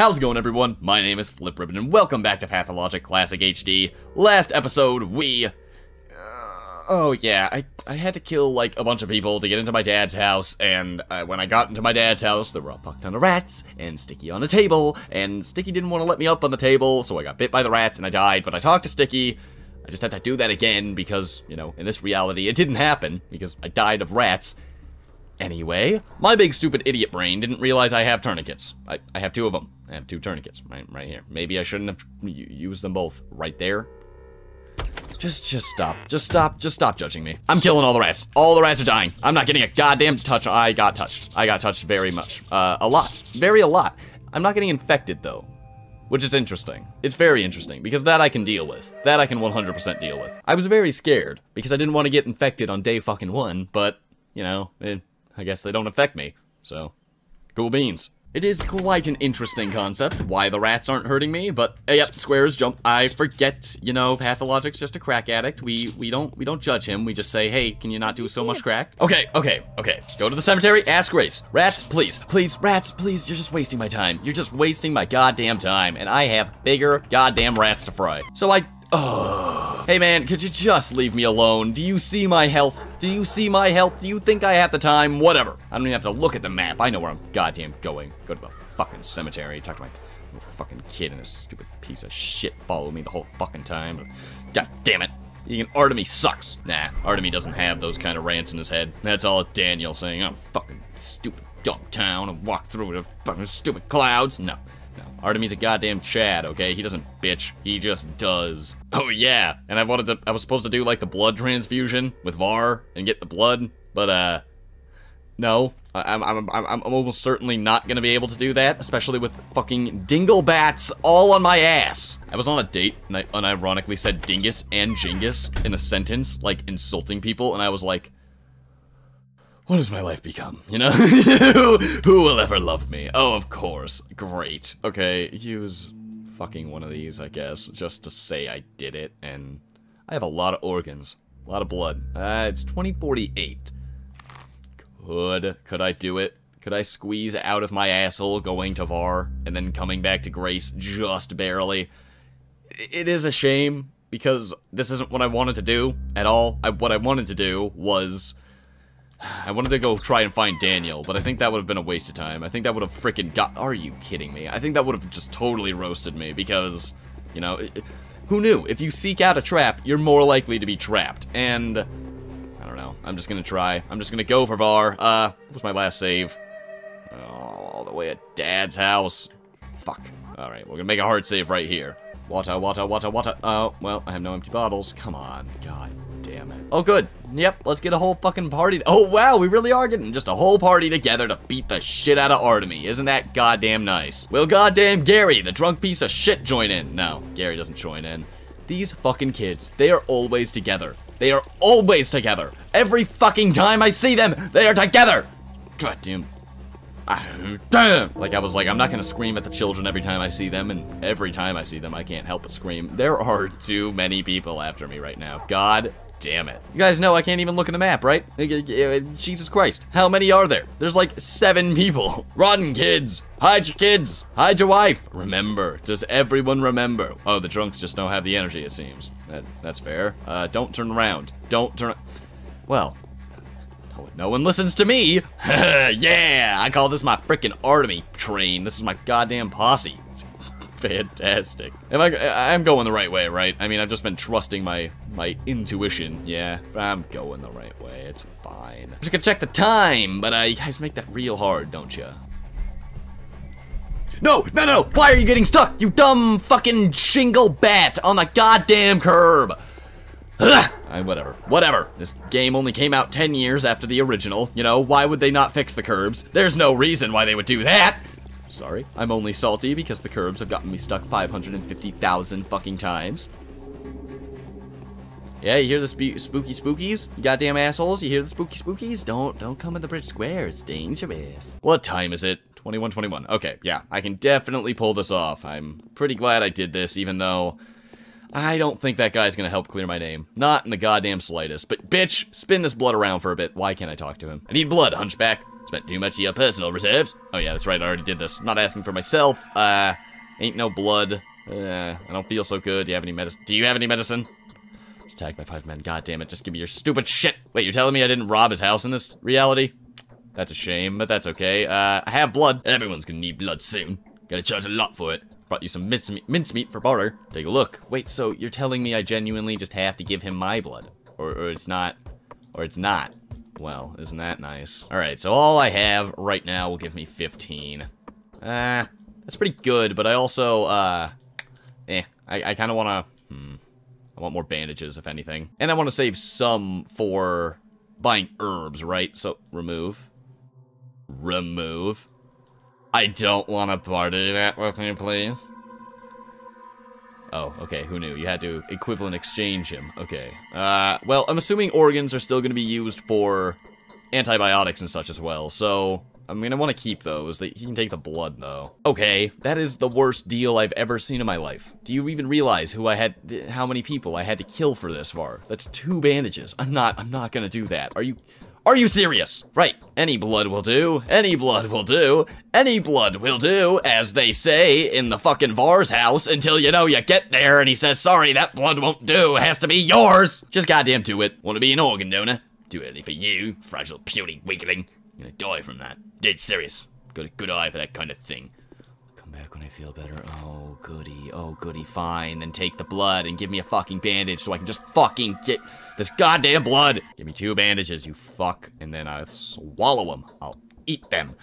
How's it going everyone? My name is Flipribbon and welcome back to Pathologic Classic HD. Last episode, we... Uh, oh yeah, I, I had to kill like a bunch of people to get into my dad's house, and uh, when I got into my dad's house, there were a fuck ton of rats, and Sticky on a table, and Sticky didn't want to let me up on the table, so I got bit by the rats and I died, but I talked to Sticky, I just had to do that again because, you know, in this reality, it didn't happen because I died of rats. Anyway, my big stupid idiot brain didn't realize I have tourniquets. I, I have two of them. I have two tourniquets right, right here. Maybe I shouldn't have used them both right there. Just, just stop. Just stop. Just stop judging me. I'm killing all the rats. All the rats are dying. I'm not getting a goddamn touch. I got touched. I got touched very much. Uh, a lot. Very a lot. I'm not getting infected, though. Which is interesting. It's very interesting, because that I can deal with. That I can 100% deal with. I was very scared, because I didn't want to get infected on day fucking one, but, you know, it, I guess they don't affect me. So, cool beans. It is quite an interesting concept, why the rats aren't hurting me, but, uh, yep, squares jump. I forget, you know, Pathologic's just a crack addict. We we don't we don't judge him. We just say, hey, can you not do so much crack? Okay, okay, okay. Go to the cemetery, ask Grace. Rats, please, please, rats, please, you're just wasting my time. You're just wasting my goddamn time, and I have bigger goddamn rats to fry. So I Hey man, could you just leave me alone? Do you see my health? Do you see my health? Do you think I have the time? Whatever. I don't even have to look at the map. I know where I'm goddamn going. Go to the fucking cemetery. Talk to my little fucking kid and this stupid piece of shit follow me the whole fucking time. God damn it. Even Artemy sucks. Nah, Artemy doesn't have those kind of rants in his head. That's all Daniel saying, I'm fucking stupid dumb town and walk through the fucking stupid clouds. No. No, Artemy's a goddamn Chad, okay? He doesn't bitch. He just does. Oh, yeah. And I wanted to- I was supposed to do, like, the blood transfusion with Var and get the blood, but, uh... No. I'm, I'm, I'm, I'm almost certainly not gonna be able to do that, especially with fucking dinglebats all on my ass. I was on a date, and I unironically said dingus and jingus in a sentence, like, insulting people, and I was like what has my life become? You know? Who will ever love me? Oh, of course. Great. Okay, use fucking one of these, I guess, just to say I did it, and I have a lot of organs. A lot of blood. Uh, it's 2048. Could, could I do it? Could I squeeze out of my asshole going to VAR, and then coming back to Grace just barely? It is a shame, because this isn't what I wanted to do at all. I, what I wanted to do was I wanted to go try and find Daniel, but I think that would have been a waste of time. I think that would have freaking got- Are you kidding me? I think that would have just totally roasted me, because, you know, who knew? If you seek out a trap, you're more likely to be trapped, and... I don't know. I'm just gonna try. I'm just gonna go for Var. Uh, what was my last save? Oh, all the way at Dad's house. Fuck. Alright, we're gonna make a hard save right here. Water, water, water, water. Oh, well, I have no empty bottles. Come on. God damn it. Oh, good. Yep, let's get a whole fucking party. Oh, wow, we really are getting just a whole party together to beat the shit out of Artemy. Isn't that goddamn nice? Will goddamn Gary, the drunk piece of shit, join in? No, Gary doesn't join in. These fucking kids, they are always together. They are always together. Every fucking time I see them, they are together. Goddamn. Damn! Like, I was like, I'm not gonna scream at the children every time I see them, and every time I see them, I can't help but scream. There are too many people after me right now. God damn it. You guys know I can't even look at the map, right? Uh, uh, uh, Jesus Christ. How many are there? There's like seven people. Run, kids. Hide your kids. Hide your wife. Remember. Does everyone remember? Oh, the drunks just don't have the energy, it seems. That, that's fair. Uh, don't turn around. Don't turn... Well, no one listens to me. yeah, I call this my freaking Artemy train. This is my goddamn posse. Fantastic. Am I? I'm going the right way, right? I mean, I've just been trusting my my intuition. Yeah, I'm going the right way. It's fine. I'm just gonna check the time, but uh, you guys make that real hard, don't you? No, no, no! Why are you getting stuck, you dumb fucking shingle bat on the goddamn curb? Ugh. I, whatever. Whatever. This game only came out 10 years after the original. You know, why would they not fix the curbs? There's no reason why they would do that! Sorry. I'm only salty because the curbs have gotten me stuck 550,000 fucking times. Yeah, you hear the sp spooky spookies? You goddamn assholes, you hear the spooky spookies? Don't, don't come in the bridge square, it's dangerous. What time is it? 2121. Okay, yeah, I can definitely pull this off. I'm pretty glad I did this, even though I don't think that guy's gonna help clear my name. Not in the goddamn slightest. But bitch, spin this blood around for a bit. Why can't I talk to him? I need blood, hunchback. Spent too much of your personal reserves. Oh yeah, that's right, I already did this. Not asking for myself. Uh, ain't no blood. Uh, I don't feel so good. Do you have any medicine? Do you have any medicine? Attacked by five men. God damn it, just give me your stupid shit. Wait, you're telling me I didn't rob his house in this reality? That's a shame, but that's okay. Uh, I have blood. Everyone's gonna need blood soon. Gotta charge a lot for it. Brought you some mincemeat, mincemeat for barter. Take a look. Wait, so you're telling me I genuinely just have to give him my blood? Or, or it's not... Or it's not. Well, isn't that nice? Alright, so all I have right now will give me 15. Ah, uh, that's pretty good, but I also, uh... Eh, I, I kind of want to... Hmm. I want more bandages, if anything. And I want to save some for buying herbs, right? So, remove. Remove. I don't want to party that with me, please. Oh, okay, who knew? You had to equivalent exchange him. Okay. Uh, well, I'm assuming organs are still going to be used for antibiotics and such as well, so I'm going to want to keep those. He can take the blood, though. Okay, that is the worst deal I've ever seen in my life. Do you even realize who I had, how many people I had to kill for this far? That's two bandages. I'm not, I'm not to do that. Are you, are you serious? Right, any blood will do, any blood will do, any blood will do, as they say in the fucking Var's house until you know you get there and he says, sorry, that blood won't do, it has to be yours. Just goddamn do it. Wanna be an organ donor? Do anything for you, fragile puny weakling. Gonna die from that. Dead serious. Got a good eye for that kind of thing Come back when I feel better. Oh, goody. Oh, goody. Fine. Then take the blood and give me a fucking bandage so I can just fucking get this goddamn blood. Give me two bandages, you fuck. And then I'll swallow them. I'll eat them.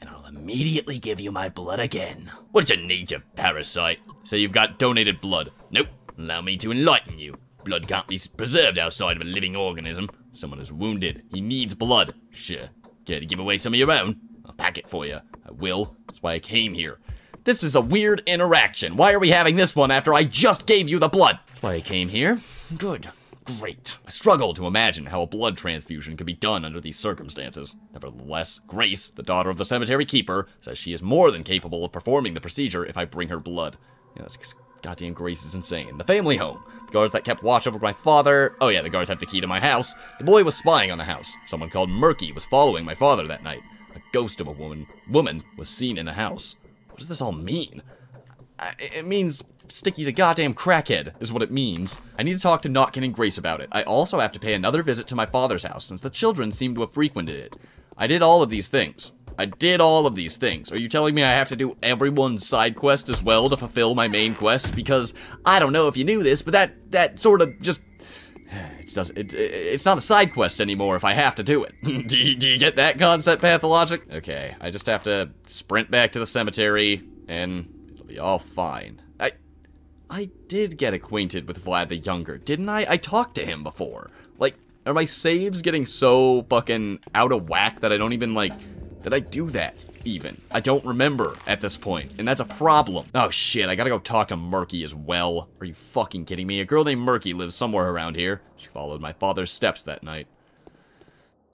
And I'll immediately give you my blood again. What you need, you parasite? So you've got donated blood. Nope. Allow me to enlighten you. Blood can't be preserved outside of a living organism. Someone is wounded. He needs blood. Sure. Care to give away some of your own? I'll pack it for you. I will. That's why I came here. This is a weird interaction. Why are we having this one after I just gave you the blood? That's why I came here. Good. Great. I struggle to imagine how a blood transfusion could be done under these circumstances. Nevertheless, Grace, the daughter of the cemetery keeper, says she is more than capable of performing the procedure if I bring her blood. Yeah, that's goddamn Grace is insane. The family home. The guards that kept watch over my father. Oh yeah, the guards have the key to my house. The boy was spying on the house. Someone called Murky was following my father that night. A ghost of a woman woman was seen in the house. What does this all mean? It means Sticky's a goddamn crackhead, is what it means. I need to talk to Notkin and Grace about it. I also have to pay another visit to my father's house, since the children seem to have frequented it. I did all of these things. I did all of these things. Are you telling me I have to do everyone's side quest as well to fulfill my main quest? Because, I don't know if you knew this, but that, that sort of just it's does it, it, it's not a side quest anymore if I have to do it. do, you, do you get that concept, Pathologic? Okay, I just have to sprint back to the cemetery, and it'll be all fine. I I did get acquainted with Vlad the Younger, didn't I? I talked to him before. Like, are my saves getting so fucking out of whack that I don't even, like, did I do that, even? I don't remember at this point, and that's a problem. Oh shit, I gotta go talk to Murky as well. Are you fucking kidding me? A girl named Murky lives somewhere around here. She followed my father's steps that night.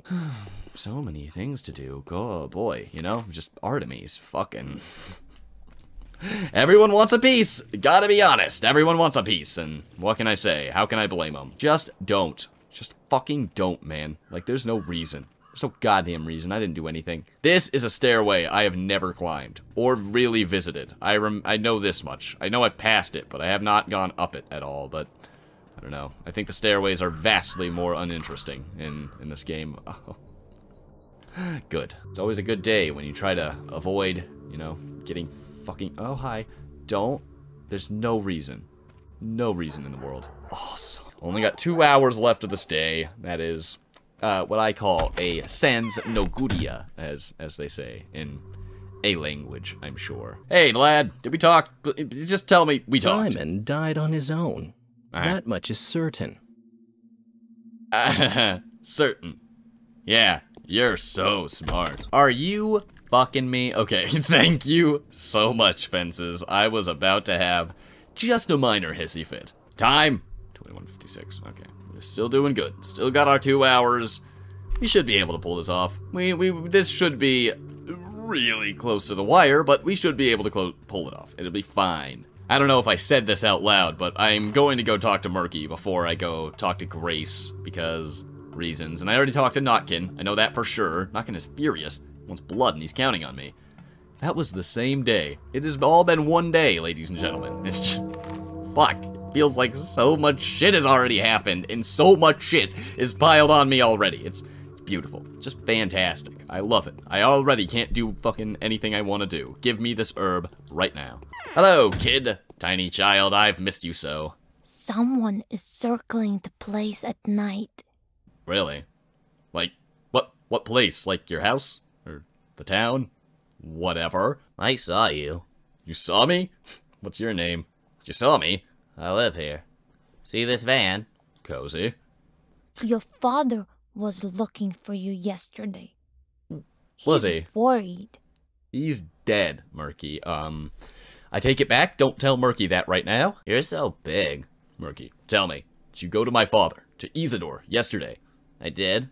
so many things to do. Oh boy, you know, just Artemis, fucking... Everyone wants a piece. Gotta be honest. Everyone wants a piece. And what can I say? How can I blame them? Just don't. Just fucking don't, man. Like, there's no reason. No goddamn reason. I didn't do anything. This is a stairway I have never climbed or really visited. I rem I know this much. I know I've passed it, but I have not gone up it at all. But I don't know. I think the stairways are vastly more uninteresting in in this game. Good. It's always a good day when you try to avoid, you know, getting fucking. Oh hi. Don't. There's no reason. No reason in the world. Awesome. Only got two hours left of this day. That is uh, what I call a sans nogudia, as as they say in a language, I'm sure. Hey, lad, did we talk? Just tell me we Simon talked. Simon died on his own. Right. That much is certain. Certain. Yeah, you're so smart. Are you fucking me? Okay, thank you so much, Fences. I was about to have just a minor hissy fit. Time? 2156, okay. Still doing good. Still got our two hours. We should be able to pull this off. We, we, this should be really close to the wire, but we should be able to pull it off. It'll be fine. I don't know if I said this out loud, but I'm going to go talk to Murky before I go talk to Grace, because reasons. And I already talked to Notkin. I know that for sure. Notkin is furious. wants blood and he's counting on me. That was the same day. It has all been one day, ladies and gentlemen. It's just... Fuck. Feels like so much shit has already happened, and so much shit is piled on me already. It's, it's beautiful. Just fantastic. I love it. I already can't do fucking anything I want to do. Give me this herb right now. Hello, kid. Tiny child, I've missed you so. Someone is circling the place at night. Really? Like, what what place? Like your house? Or the town? Whatever. I saw you. You saw me? What's your name? You saw me? I live here. See this van? Cozy. Your father was looking for you yesterday. Was He's he? Worried. He's dead, Murky. Um, I take it back. Don't tell Murky that right now. You're so big. Murky, tell me. Did you go to my father, to Isidore, yesterday? I did.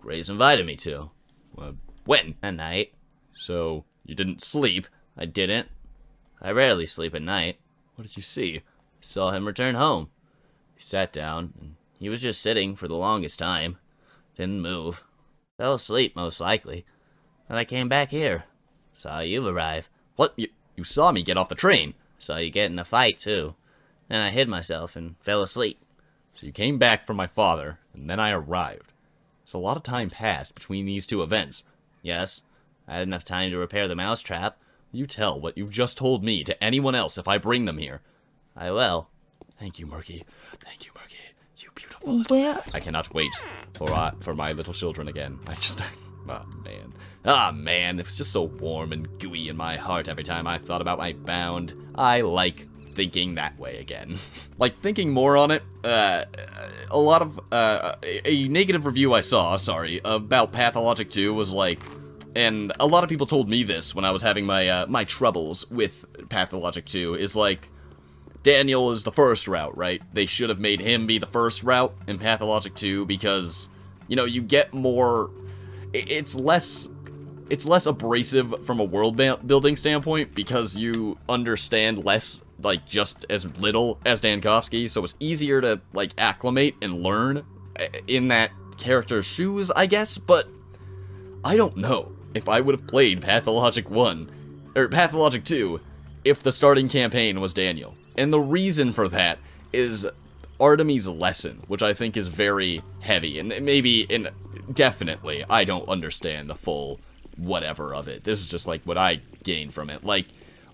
Grace invited me to. Uh, when? At night. So, you didn't sleep. I didn't. I rarely sleep at night. What did you see? Saw him return home. He sat down, and he was just sitting for the longest time. Didn't move. Fell asleep, most likely. Then I came back here. Saw you arrive. What? You, you saw me get off the train. Saw you get in a fight, too. Then I hid myself and fell asleep. So you came back from my father, and then I arrived. So a lot of time passed between these two events. Yes, I had enough time to repair the mousetrap. You tell what you've just told me to anyone else if I bring them here. I will. Thank you, Murky. Thank you, Murky. You beautiful. Where I cannot wait for uh, for my little children again. I just, oh man, ah man, it was just so warm and gooey in my heart every time I thought about my bound. I like thinking that way again. like thinking more on it. Uh, a lot of uh, a, a negative review I saw, sorry, about Pathologic 2 was like. And a lot of people told me this when I was having my uh, my troubles with Pathologic 2 is like Daniel is the first route, right? They should have made him be the first route in Pathologic 2 because, you know, you get more... It's less... It's less abrasive from a world building standpoint because you understand less, like, just as little as Dankovsky, so it's easier to, like, acclimate and learn uh, in that character's shoes, I guess, but I don't know if I would have played Pathologic 1, or Pathologic 2, if the starting campaign was Daniel. And the reason for that is Artemy's lesson, which I think is very heavy, and maybe, and definitely, I don't understand the full whatever of it. This is just like what I gain from it. Like,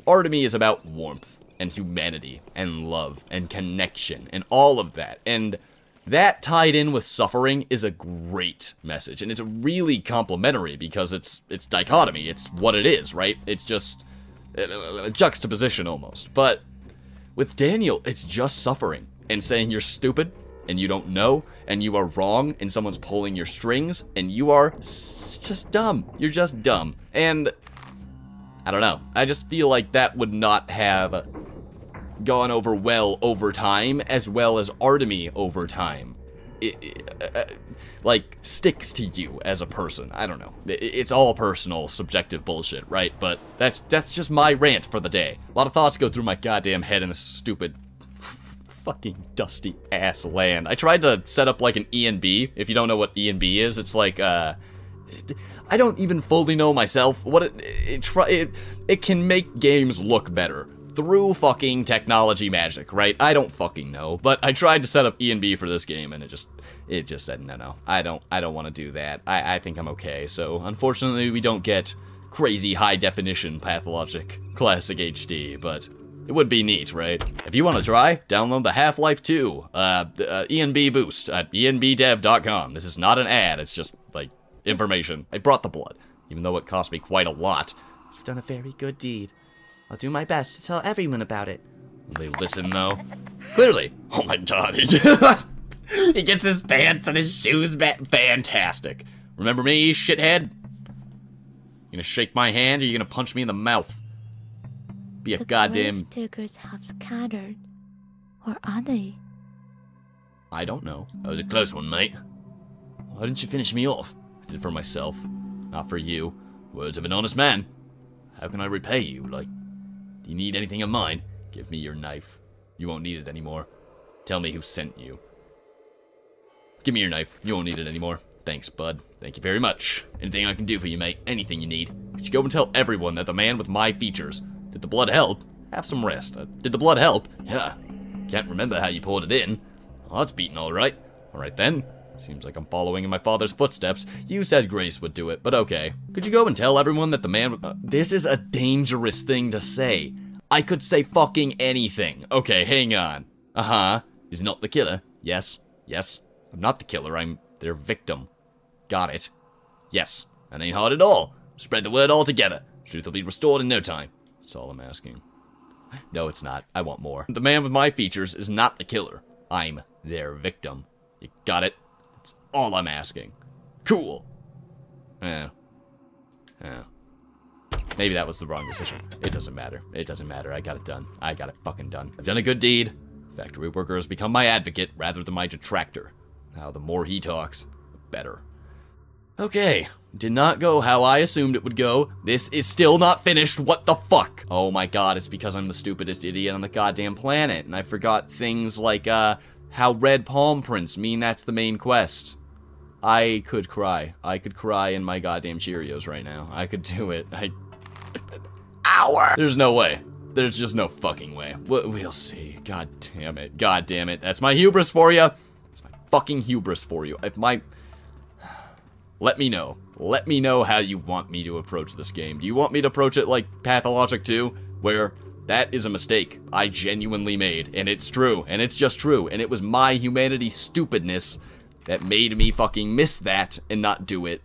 Artemy's is about warmth and humanity and love and connection and all of that. And that tied in with suffering is a great message, and it's really complimentary because it's it's dichotomy. It's what it is, right? It's just a, a juxtaposition almost. But with Daniel, it's just suffering and saying you're stupid and you don't know and you are wrong and someone's pulling your strings and you are just dumb. You're just dumb. And I don't know. I just feel like that would not have gone over well over time as well as Artemy over time. It, it- uh, like sticks to you as a person. I don't know. It's all personal, subjective bullshit, right? But that's that's just my rant for the day. A lot of thoughts go through my goddamn head in this stupid fucking dusty ass land. I tried to set up like an ENB. If you don't know what ENB is, it's like uh I don't even fully know myself what it it try it, it can make games look better through fucking technology magic, right? I don't fucking know, but I tried to set up ENB for this game and it just it just said no no. I don't I don't want to do that. I I think I'm okay. So, unfortunately, we don't get crazy high definition pathologic classic HD, but it would be neat, right? If you want to try, download the Half-Life 2 uh, uh, ENB boost at E enbdev.com. This is not an ad, it's just, like, information. I brought the blood, even though it cost me quite a lot. You've done a very good deed. I'll do my best to tell everyone about it. Will they listen, though? Clearly. Oh my god, he, he gets his pants and his shoes back. Fantastic. Remember me, shithead? You gonna shake my hand or you gonna punch me in the mouth? Be a the goddamn... grave diggers have scattered. Where are they? I don't know. That was a close one, mate. Why didn't you finish me off? I did it for myself, not for you. Words of an honest man. How can I repay you? Like, do you need anything of mine? Give me your knife. You won't need it anymore. Tell me who sent you. Give me your knife. You won't need it anymore. Thanks, bud. Thank you very much. Anything I can do for you, mate. Anything you need. Could you go and tell everyone that the man with my features. Did the blood help? Have some rest. Uh, did the blood help? Yeah. Can't remember how you poured it in. It's beaten all right. All right then. Seems like I'm following in my father's footsteps. You said Grace would do it, but okay. Could you go and tell everyone that the man... Uh, this is a dangerous thing to say. I could say fucking anything. Okay, hang on. Uh-huh. He's not the killer. Yes. Yes. I'm not the killer. I'm their victim. Got it. Yes. That ain't hard at all. Spread the word all together. Truth will be restored in no time. That's all I'm asking. No, it's not. I want more. The man with my features is not the killer. I'm their victim. You got it? All I'm asking. Cool. Yeah. Yeah. Maybe that was the wrong decision. It doesn't matter. It doesn't matter. I got it done. I got it fucking done. I've done a good deed. Factory worker has become my advocate rather than my detractor. Now, the more he talks, the better. Okay, did not go how I assumed it would go. This is still not finished. What the fuck? Oh my god, it's because I'm the stupidest idiot on the goddamn planet, and I forgot things like, uh, how red palm prints mean that's the main quest. I could cry. I could cry in my goddamn Cheerios right now. I could do it. I... Hour! There's no way. There's just no fucking way. We'll see. God damn it. God damn it. That's my hubris for you. That's my fucking hubris for you. If my... Let me know. Let me know how you want me to approach this game. Do you want me to approach it like Pathologic 2, where that is a mistake I genuinely made, and it's true, and it's just true, and it was my humanity stupidness that made me fucking miss that and not do it.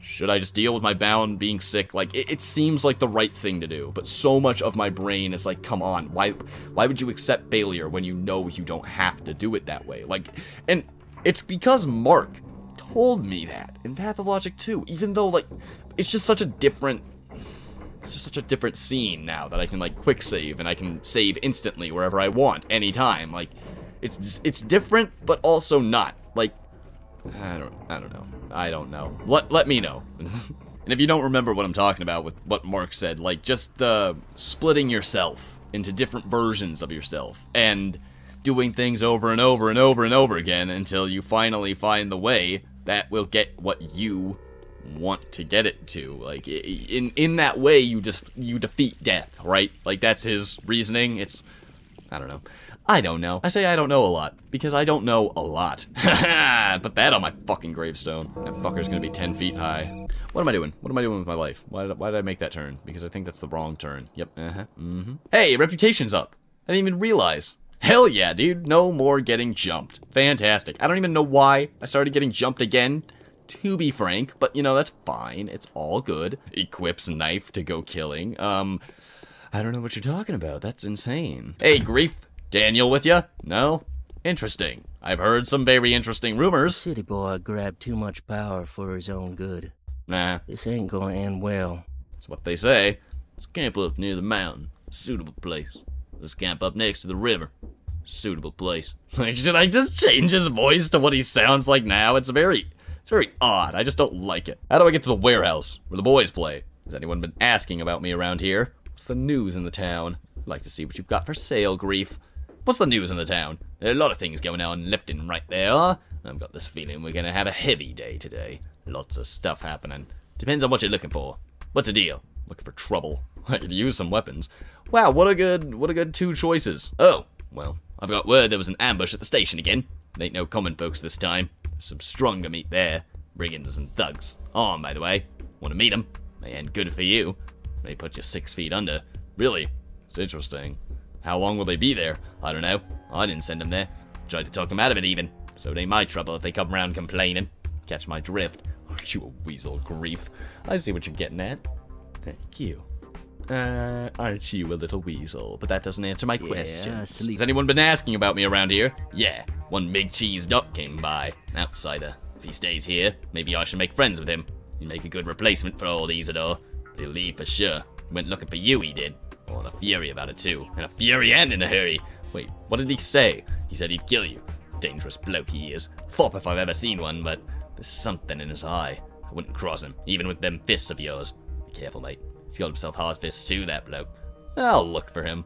Should I just deal with my bound being sick? Like, it, it, seems like the right thing to do, but so much of my brain is like, come on, why, why would you accept failure when you know you don't have to do it that way? Like, and it's because Mark told me that in Pathologic 2, even though, like, it's just such a different, it's just such a different scene now that I can, like, quick save, and I can save instantly wherever I want, anytime, like, it's, it's different, but also not, like, I don't, I don't know, I don't know, let, let me know. and if you don't remember what I'm talking about with what Mark said, like, just, uh, splitting yourself into different versions of yourself, and doing things over and over and over and over again until you finally find the way that will get what you want to get it to. Like in in that way, you just you defeat death, right? Like that's his reasoning. It's I don't know. I don't know. I say I don't know a lot because I don't know a lot. Put that on my fucking gravestone. That fucker's gonna be 10 feet high. What am I doing? What am I doing with my life? Why did, why did I make that turn? Because I think that's the wrong turn. Yep. Uh-huh. Mm-hmm. Hey, reputation's up. I didn't even realize. Hell yeah, dude. No more getting jumped. Fantastic. I don't even know why I started getting jumped again, to be frank, but you know, that's fine. It's all good. Equips knife to go killing. Um, I don't know what you're talking about. That's insane. Hey, Grief. Daniel with you? No? Interesting. I've heard some very interesting rumors. City boy grabbed too much power for his own good. Nah. This ain't gonna end well. That's what they say. Let's camp up near the mountain. Suitable place. Let's camp up next to the river. Suitable place. Like, should I just change his voice to what he sounds like now? It's very, it's very odd. I just don't like it. How do I get to the warehouse where the boys play? Has anyone been asking about me around here? What's the news in the town? I'd like to see what you've got for sale, Grief. What's the news in the town? There are a lot of things going on left and right there. I've got this feeling we're gonna have a heavy day today. Lots of stuff happening. Depends on what you're looking for. What's the deal? Looking for trouble. I could use some weapons. Wow, what a good, what a good two choices. Oh, well, I've got word there was an ambush at the station again. It ain't no common folks this time. Some stronger meat there. Brigands and thugs. On, by the way. Want to meet them? They ain't good for you. They put you six feet under. Really? It's interesting. How long will they be there? I don't know. I didn't send them there. Tried to talk them out of it even. So it ain't my trouble if they come around complaining. Catch my drift. Aren't you a weasel, Grief? I see what you're getting at. Thank you. Uh, aren't you a little weasel? But that doesn't answer my Yeah, questions. sleep. Has anyone been asking about me around here? Yeah, one big cheese duck came by. Outsider. If he stays here, maybe I should make friends with him. He'd make a good replacement for old Isidore. But he'll leave for sure. He went looking for you, he did. Oh, and a fury about it too. And a fury and in a hurry. Wait, what did he say? He said he'd kill you. Dangerous bloke he is. Fop if I've ever seen one, but there's something in his eye. I wouldn't cross him, even with them fists of yours. Be careful, mate. He's got himself hard fists too, that bloke. I'll look for him.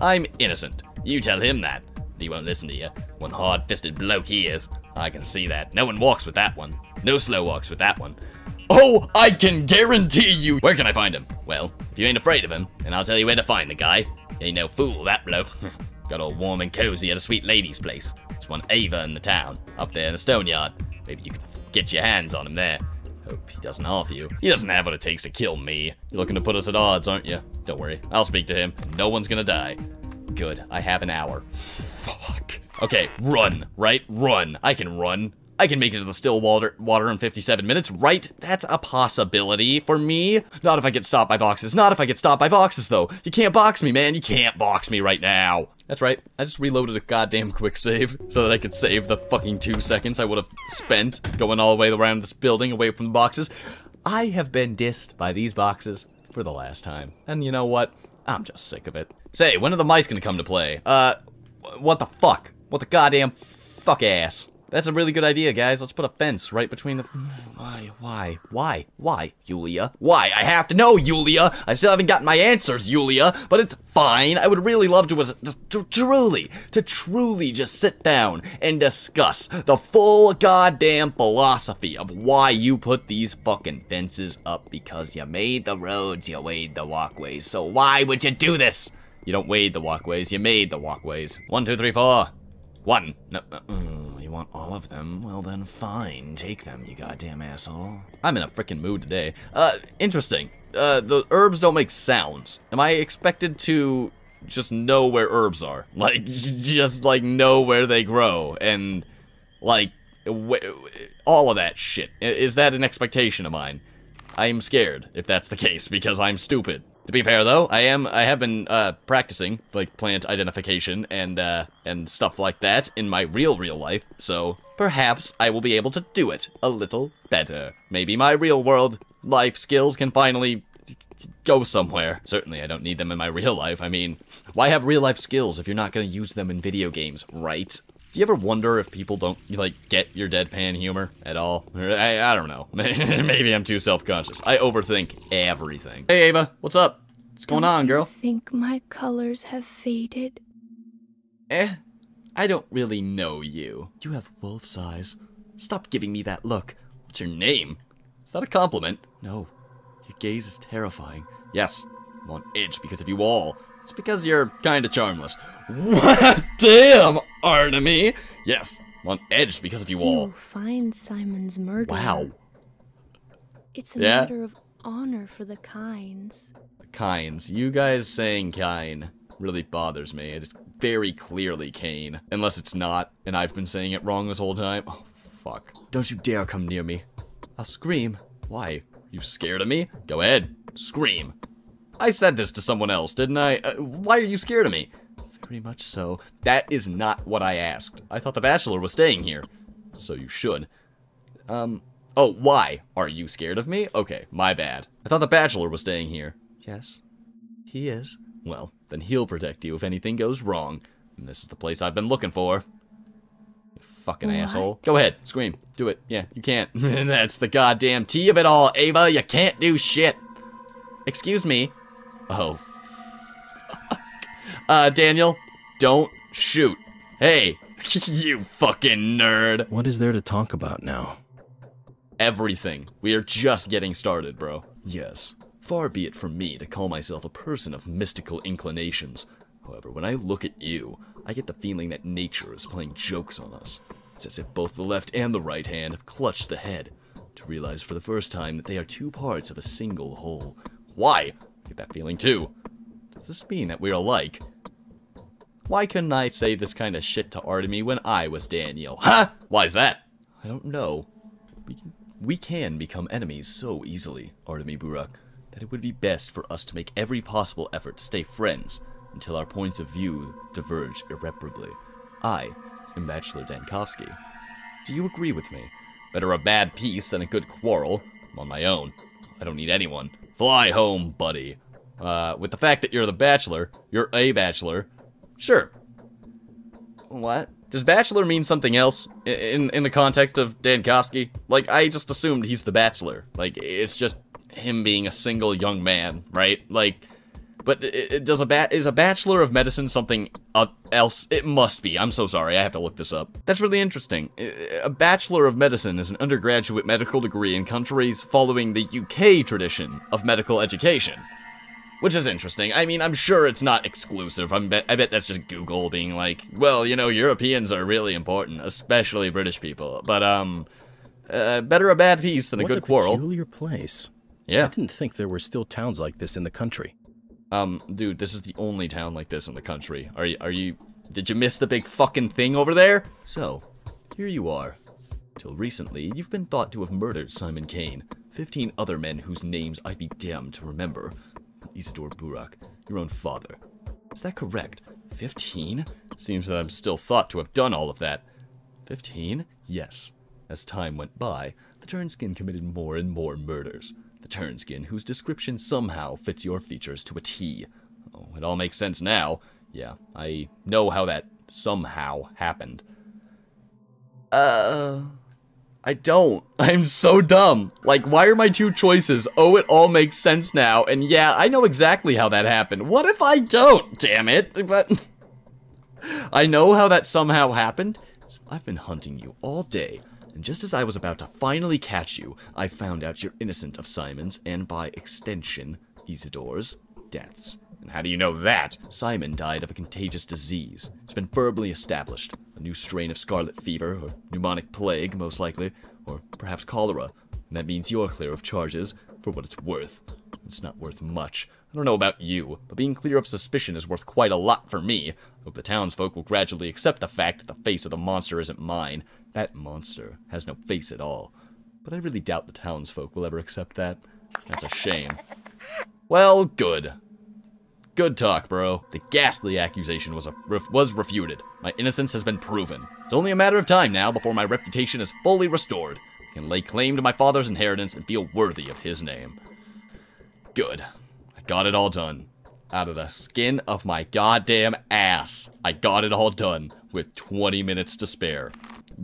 I'm innocent. You tell him that. He won't listen to you. One hard-fisted bloke he is. I can see that. No one walks with that one. No slow walks with that one. Oh, I can guarantee you. Where can I find him? Well, if you ain't afraid of him, then I'll tell you where to find the guy. He ain't no fool, that bloke. Got all warm and cozy at a sweet lady's place. There's one Ava in the town, up there in the stone yard. Maybe you could get your hands on him there. Hope he doesn't offer you. He doesn't have what it takes to kill me. You're looking to put us at odds, aren't you? Don't worry, I'll speak to him. No one's gonna die. Good, I have an hour. Fuck. Okay, run, right? Run. I can run. I can make it to the still water, water in 57 minutes, right? That's a possibility for me. Not if I get stopped by boxes. Not if I get stopped by boxes, though. You can't box me, man. You can't box me right now. That's right. I just reloaded a goddamn quick save so that I could save the fucking two seconds I would have spent going all the way around this building away from the boxes. I have been dissed by these boxes for the last time. And you know what? I'm just sick of it. Say, when are the mice gonna come to play? Uh, what the fuck? What the goddamn fuck ass? That's a really good idea, guys. Let's put a fence right between the... Why, why, why, why, Yulia? Why? I have to know, Yulia! I still haven't gotten my answers, Yulia, but it's fine. I would really love to, just, to truly, to truly just sit down and discuss the full goddamn philosophy of why you put these fucking fences up because you made the roads, you made the walkways, so why would you do this? You don't wade the walkways, you made the walkways. One, two, three, four. One. No, uh, uh, want all of them? Well then, fine. Take them, you goddamn asshole. I'm in a freaking mood today. Uh, interesting. Uh, the herbs don't make sounds. Am I expected to just know where herbs are? Like, just, like, know where they grow? And, like, all of that shit. Is that an expectation of mine? I'm scared, if that's the case, because I'm stupid. To be fair though, I am I have been uh, practicing like plant identification and uh, and stuff like that in my real real life, so perhaps I will be able to do it a little better. Maybe my real world life skills can finally go somewhere. Certainly I don't need them in my real life. I mean, why have real life skills if you're not going to use them in video games, right? Do you ever wonder if people don't, like, get your deadpan humor at all? I, I don't know. Maybe I'm too self-conscious. I overthink everything. Hey, Ava. What's up? What's going don't on, girl? I think my colors have faded? Eh, I don't really know you. You have wolf's eyes. Stop giving me that look. What's your name? Is that a compliment? No. Your gaze is terrifying. Yes, I'm on edge because of you all. It's because you're kinda charmless. What? Damn, Artemy! Yes, I'm on edge because of you all. You'll find Simon's murder. Wow. It's a Yeah? matter of honor for the Kynes. Kynes. You guys saying Kine really bothers me. It is very clearly Kane. Unless it's not, and I've been saying it wrong this whole time. Oh, fuck. Don't you dare come near me. I'll scream. Why? You scared of me? Go ahead. Scream. I said this to someone else, didn't I? Uh, why are you scared of me? Very much so. That is not what I asked. I thought the Bachelor was staying here. So you should. Um, oh, why? Are you scared of me? Okay, my bad. I thought the Bachelor was staying here. Yes, he is. Well, then he'll protect you if anything goes wrong. And this is the place I've been looking for. You fucking What? asshole. Go ahead, scream. Do it. Yeah, you can't. that's the goddamn tea of it all, Ava. You can't do shit. Excuse me. Oh, fuck. Uh, Daniel, don't shoot. Hey, you fucking nerd. What is there to talk about now? everything. We are just getting started, bro. Yes. Far be it from me to call myself a person of mystical inclinations. However, when I look at you, I get the feeling that nature is playing jokes on us. It's as if both the left and the right hand have clutched the head, to realize for the first time that they are two parts of a single whole. Why? Get that feeling too. Does this mean that we're alike? Why couldn't I say this kind of shit to Artemy when I was Daniel? Huh? Why's that? I don't know. We can, we can become enemies so easily, Artemy Burakh, that it would be best for us to make every possible effort to stay friends until our points of view diverge irreparably. I am Bachelor Dankovsky. Do you agree with me? Better a bad peace than a good quarrel. I'm on my own. I don't need anyone. Fly home, buddy. Uh, with the fact that you're the bachelor, you're a bachelor, sure. What? Does bachelor mean something else in in the context of Dankovsky? Like, I just assumed he's the bachelor. Like, it's just him being a single young man, right? Like, But it, it does a ba is a bachelor of medicine something uh, else? It must be. I'm so sorry. I have to look this up. That's really interesting. A bachelor of medicine is an undergraduate medical degree in countries following the UK tradition of medical education. Which is interesting. I mean, I'm sure it's not exclusive. I'm bet I bet that's just Google being like, well, you know, Europeans are really important, especially British people. But um, uh, better a bad peace than a what good a quarrel. peculiar place. Yeah. I didn't think there were still towns like this in the country. Um, dude, this is the only town like this in the country. Are you, are you, did you miss the big fucking thing over there? So, here you are. Till recently, you've been thought to have murdered Simon Kane, 15 other men whose names I'd be damned to remember. Isidore Burakh, your own father. Is that correct? 15? Seems that I'm still thought to have done all of that. 15? Yes. As time went by, the Turnskin committed more and more murders. The Turnskin, whose description somehow fits your features to a T. Oh, it all makes sense now. Yeah, I know how that somehow happened. Uh. I don't. I'm so dumb. Like, why are my two choices? Oh, it all makes sense now. And yeah, I know exactly how that happened. What if I don't? Damn it. But. I know how that somehow happened. I've been hunting you all day, and just as I was about to finally catch you, I found out you're innocent of Simon's, and by extension, Isidore's, deaths. And how do you know that? Simon died of a contagious disease. It's been firmly established. A new strain of scarlet fever, or pneumonic plague, most likely, or perhaps cholera. And that means you're clear of charges, for what it's worth. It's not worth much. I don't know about you, but being clear of suspicion is worth quite a lot for me. I Hope the townsfolk will gradually accept the fact that the face of the monster isn't mine. That monster has no face at all. But I really doubt the townsfolk will ever accept that. That's a shame. Well, good. Good talk, bro. The ghastly accusation was a, ref, was refuted. My innocence has been proven. It's only a matter of time now before my reputation is fully restored. I can lay claim to my father's inheritance and feel worthy of his name. Good. I got it all done. Out of the skin of my goddamn ass. I got it all done with 20 minutes to spare.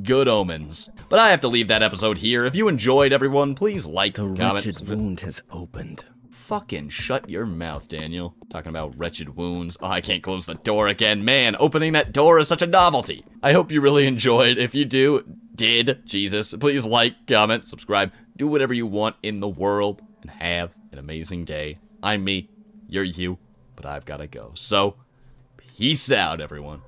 Good omens. But I have to leave that episode here. If you enjoyed, everyone, please like, The comment, wretched wound has opened. Fucking shut your mouth, Daniel. Talking about wretched wounds. Oh, I can't close the door again. Man, opening that door is such a novelty. I hope you really enjoyed. If you do, did, Jesus, please like, comment, subscribe, do whatever you want in the world, and have an amazing day. I'm me, you're you, but I've gotta go. So, peace out, everyone.